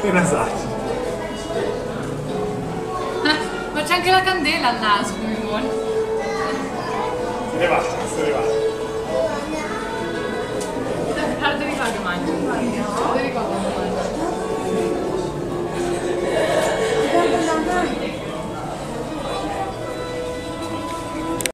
Che nasaccio. Ma c'è anche la candela al naso, mi vuole. Se ne va, se ne va. Guarda, guarda, guarda, mangia.